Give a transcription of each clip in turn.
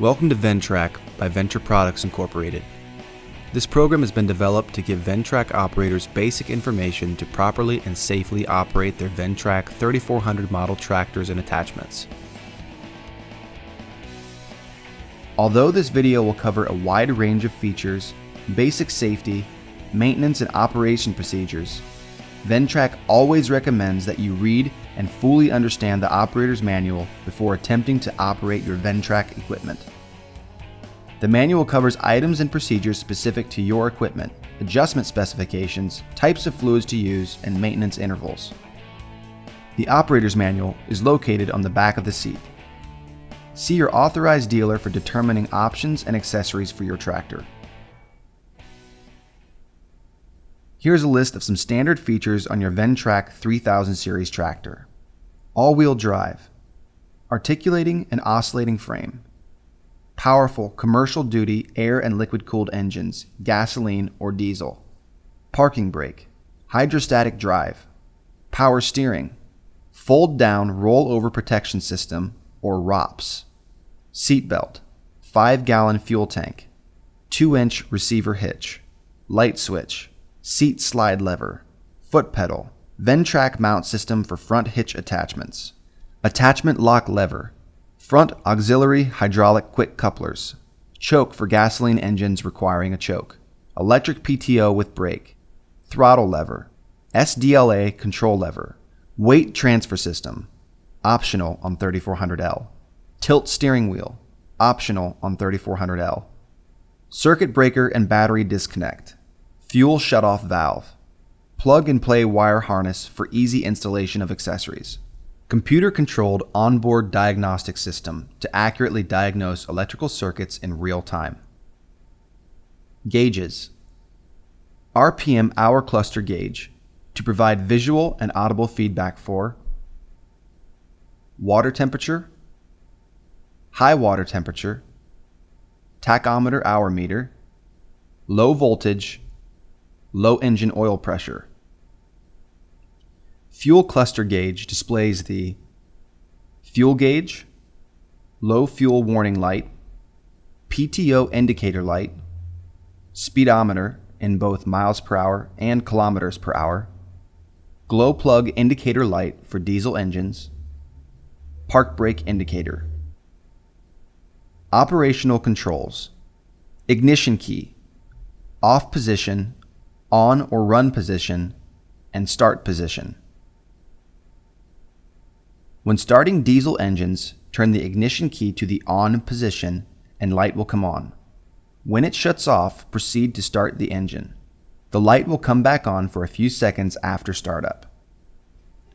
Welcome to Ventrac by Venture Products Incorporated. This program has been developed to give Ventrac operators basic information to properly and safely operate their Ventrac 3400 model tractors and attachments. Although this video will cover a wide range of features, basic safety, maintenance and operation procedures, Ventrac always recommends that you read and fully understand the operator's manual before attempting to operate your Ventrac equipment. The manual covers items and procedures specific to your equipment, adjustment specifications, types of fluids to use, and maintenance intervals. The operator's manual is located on the back of the seat. See your authorized dealer for determining options and accessories for your tractor. Here's a list of some standard features on your Ventrac 3000 series tractor. All-wheel drive, articulating and oscillating frame, powerful commercial duty air and liquid cooled engines, gasoline or diesel, parking brake, hydrostatic drive, power steering, fold down rollover protection system or ROPS, seatbelt, 5 gallon fuel tank, 2 inch receiver hitch, light switch, seat slide lever, foot pedal, Ventrac mount system for front hitch attachments, attachment lock lever, front auxiliary hydraulic quick couplers, choke for gasoline engines requiring a choke, electric PTO with brake, throttle lever, SDLA control lever, weight transfer system, optional on 3400L, tilt steering wheel, optional on 3400L, circuit breaker and battery disconnect, fuel shutoff valve, plug and play wire harness for easy installation of accessories, computer controlled onboard diagnostic system to accurately diagnose electrical circuits in real time. Gauges. RPM hour cluster gauge to provide visual and audible feedback for water temperature, high water temperature, tachometer hour meter, low voltage, low engine oil pressure. Fuel cluster gauge displays the fuel gauge, low fuel warning light, PTO indicator light, speedometer in both miles per hour and kilometers per hour, glow plug indicator light for diesel engines, park brake indicator. Operational controls ignition key, off position on or run position, and start position. When starting diesel engines, turn the ignition key to the on position and light will come on. When it shuts off, proceed to start the engine. The light will come back on for a few seconds after startup.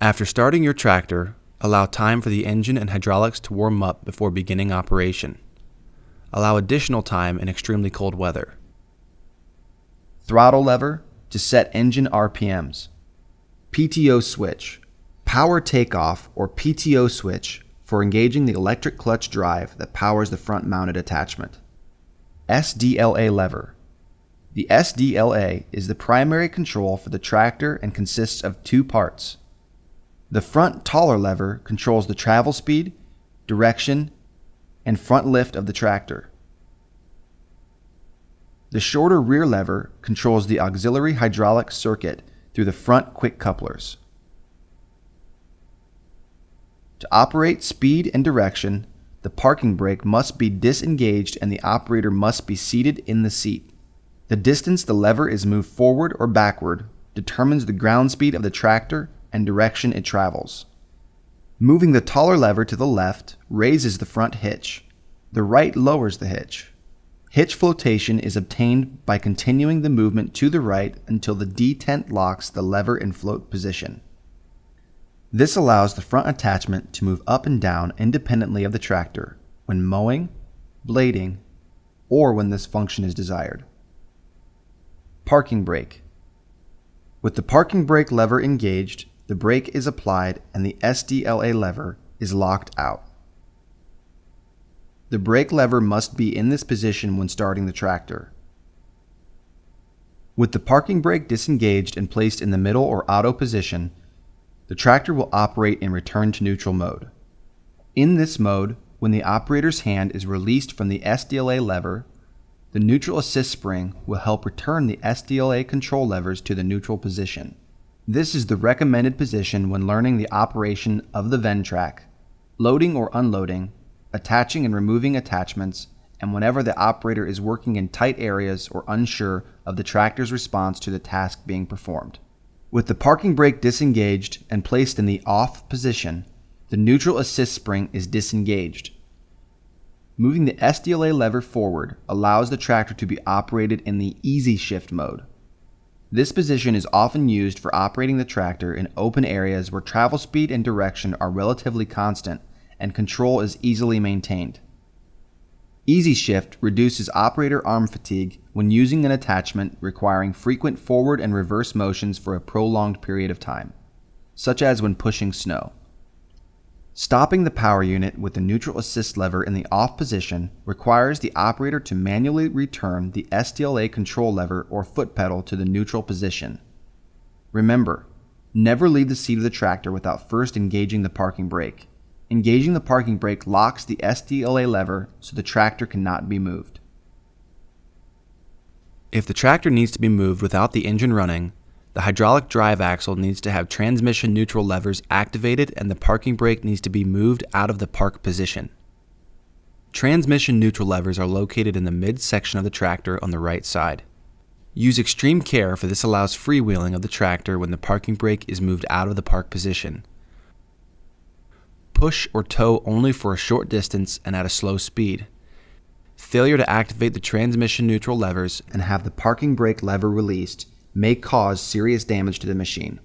After starting your tractor, allow time for the engine and hydraulics to warm up before beginning operation. Allow additional time in extremely cold weather throttle lever to set engine RPMs, PTO switch, power takeoff or PTO switch for engaging the electric clutch drive that powers the front mounted attachment, SDLA lever. The SDLA is the primary control for the tractor and consists of two parts. The front taller lever controls the travel speed, direction, and front lift of the tractor. The shorter rear lever controls the auxiliary hydraulic circuit through the front quick couplers. To operate speed and direction, the parking brake must be disengaged and the operator must be seated in the seat. The distance the lever is moved forward or backward determines the ground speed of the tractor and direction it travels. Moving the taller lever to the left raises the front hitch. The right lowers the hitch. Hitch flotation is obtained by continuing the movement to the right until the detent locks the lever in float position. This allows the front attachment to move up and down independently of the tractor when mowing, blading, or when this function is desired. Parking brake. With the parking brake lever engaged, the brake is applied and the SDLA lever is locked out. The brake lever must be in this position when starting the tractor. With the parking brake disengaged and placed in the middle or auto position, the tractor will operate in return to neutral mode. In this mode, when the operator's hand is released from the SDLA lever, the neutral assist spring will help return the SDLA control levers to the neutral position. This is the recommended position when learning the operation of the Ventrac, loading or unloading, attaching and removing attachments, and whenever the operator is working in tight areas or unsure of the tractor's response to the task being performed. With the parking brake disengaged and placed in the off position, the neutral assist spring is disengaged. Moving the SDLA lever forward allows the tractor to be operated in the easy shift mode. This position is often used for operating the tractor in open areas where travel speed and direction are relatively constant and control is easily maintained. Easy shift reduces operator arm fatigue when using an attachment requiring frequent forward and reverse motions for a prolonged period of time, such as when pushing snow. Stopping the power unit with the neutral assist lever in the off position requires the operator to manually return the SDLA control lever or foot pedal to the neutral position. Remember, never leave the seat of the tractor without first engaging the parking brake. Engaging the parking brake locks the SDLA lever so the tractor cannot be moved. If the tractor needs to be moved without the engine running, the hydraulic drive axle needs to have transmission neutral levers activated and the parking brake needs to be moved out of the park position. Transmission neutral levers are located in the midsection of the tractor on the right side. Use extreme care for this allows freewheeling of the tractor when the parking brake is moved out of the park position. Push or tow only for a short distance and at a slow speed. Failure to activate the transmission neutral levers and have the parking brake lever released may cause serious damage to the machine.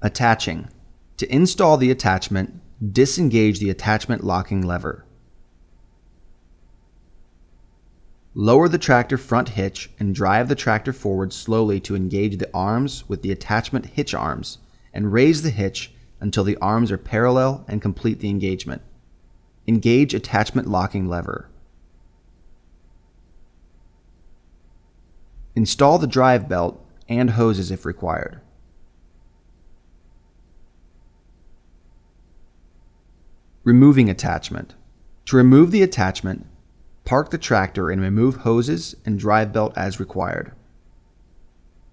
Attaching. To install the attachment, disengage the attachment locking lever. Lower the tractor front hitch and drive the tractor forward slowly to engage the arms with the attachment hitch arms and raise the hitch until the arms are parallel and complete the engagement. Engage attachment locking lever. Install the drive belt and hoses if required. Removing attachment. To remove the attachment, park the tractor and remove hoses and drive belt as required.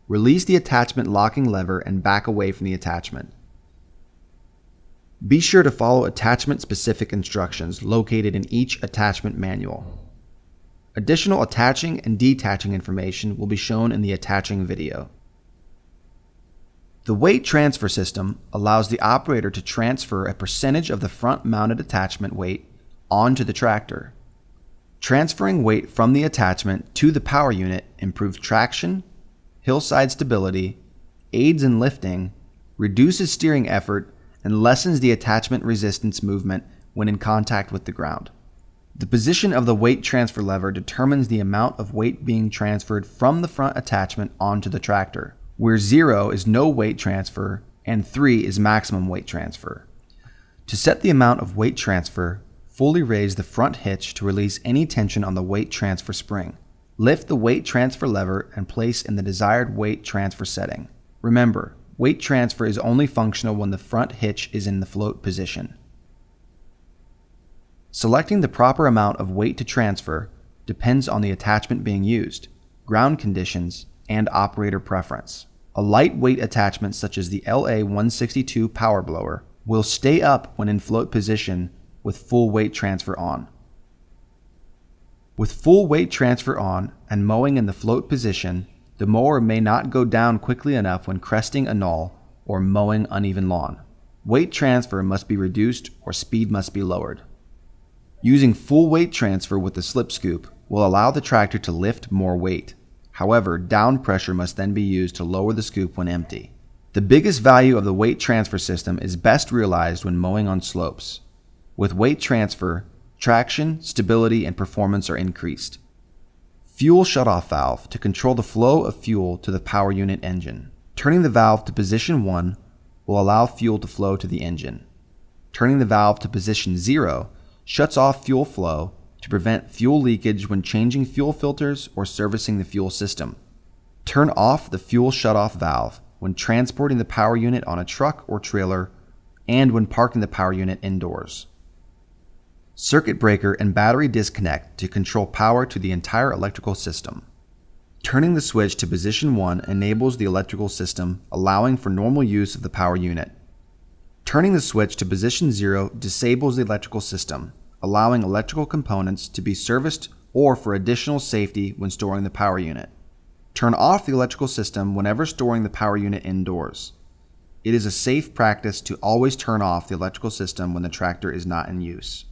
Release the attachment locking lever and back away from the attachment. Be sure to follow attachment specific instructions located in each attachment manual. Additional attaching and detaching information will be shown in the attaching video. The weight transfer system allows the operator to transfer a percentage of the front mounted attachment weight onto the tractor. Transferring weight from the attachment to the power unit improves traction, hillside stability, aids in lifting, reduces steering effort, and lessens the attachment resistance movement when in contact with the ground. The position of the weight transfer lever determines the amount of weight being transferred from the front attachment onto the tractor, where 0 is no weight transfer and 3 is maximum weight transfer. To set the amount of weight transfer, fully raise the front hitch to release any tension on the weight transfer spring. Lift the weight transfer lever and place in the desired weight transfer setting. Remember, weight transfer is only functional when the front hitch is in the float position. Selecting the proper amount of weight to transfer depends on the attachment being used, ground conditions, and operator preference. A lightweight attachment such as the LA162 power blower will stay up when in float position with full weight transfer on. With full weight transfer on and mowing in the float position, the mower may not go down quickly enough when cresting a knoll or mowing uneven lawn. Weight transfer must be reduced or speed must be lowered. Using full weight transfer with the slip scoop will allow the tractor to lift more weight. However, down pressure must then be used to lower the scoop when empty. The biggest value of the weight transfer system is best realized when mowing on slopes. With weight transfer, traction, stability, and performance are increased. Fuel shutoff valve to control the flow of fuel to the power unit engine. Turning the valve to position 1 will allow fuel to flow to the engine. Turning the valve to position 0 shuts off fuel flow to prevent fuel leakage when changing fuel filters or servicing the fuel system. Turn off the fuel shutoff valve when transporting the power unit on a truck or trailer and when parking the power unit indoors. Circuit breaker and battery disconnect to control power to the entire electrical system. Turning the switch to position 1 enables the electrical system, allowing for normal use of the power unit. Turning the switch to position 0 disables the electrical system, allowing electrical components to be serviced or for additional safety when storing the power unit. Turn off the electrical system whenever storing the power unit indoors. It is a safe practice to always turn off the electrical system when the tractor is not in use.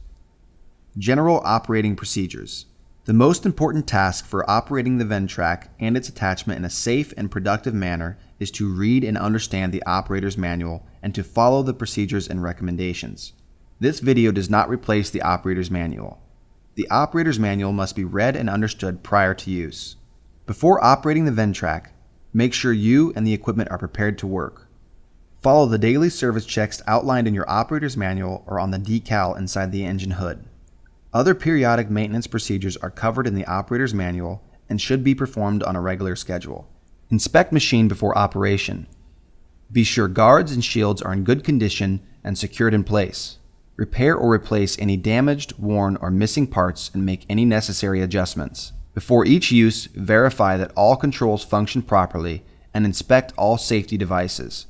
General operating procedures. The most important task for operating the Ventrac and its attachment in a safe and productive manner is to read and understand the operator's manual and to follow the procedures and recommendations. This video does not replace the operator's manual. The operator's manual must be read and understood prior to use. Before operating the Ventrac, make sure you and the equipment are prepared to work. Follow the daily service checks outlined in your operator's manual or on the decal inside the engine hood. Other periodic maintenance procedures are covered in the operator's manual and should be performed on a regular schedule. Inspect machine before operation. Be sure guards and shields are in good condition and secured in place. Repair or replace any damaged, worn, or missing parts and make any necessary adjustments. Before each use, verify that all controls function properly and inspect all safety devices.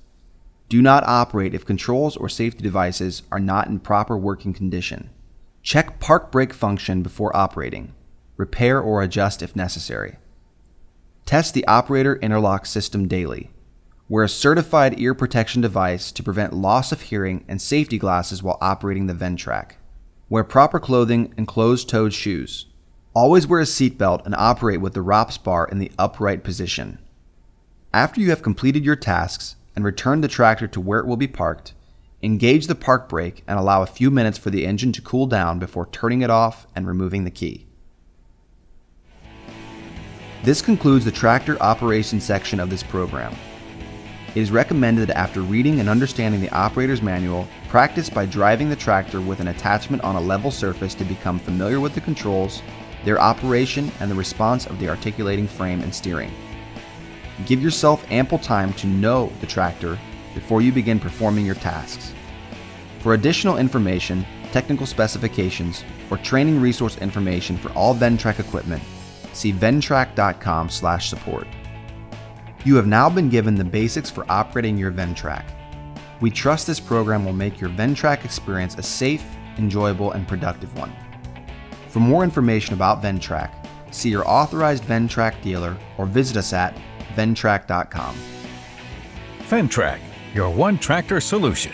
Do not operate if controls or safety devices are not in proper working condition. Check park brake function before operating. Repair or adjust if necessary. Test the operator interlock system daily. Wear a certified ear protection device to prevent loss of hearing and safety glasses while operating the Ventrac. Wear proper clothing and closed-toed shoes. Always wear a seatbelt and operate with the ROPS bar in the upright position. After you have completed your tasks and returned the tractor to where it will be parked, Engage the park brake and allow a few minutes for the engine to cool down before turning it off and removing the key. This concludes the tractor operation section of this program. It is recommended that after reading and understanding the operator's manual, practice by driving the tractor with an attachment on a level surface to become familiar with the controls, their operation, and the response of the articulating frame and steering. Give yourself ample time to know the tractor before you begin performing your tasks. For additional information, technical specifications, or training resource information for all Ventrac equipment, see ventrac.com/support. You have now been given the basics for operating your Ventrac. We trust this program will make your Ventrac experience a safe, enjoyable, and productive one. For more information about Ventrac, see your authorized Ventrac dealer or visit us at ventrac.com. Ventrac your one tractor solution.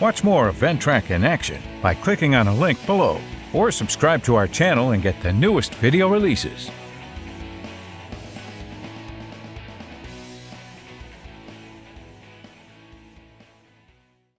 Watch more of Ventrac in action by clicking on a link below or subscribe to our channel and get the newest video releases.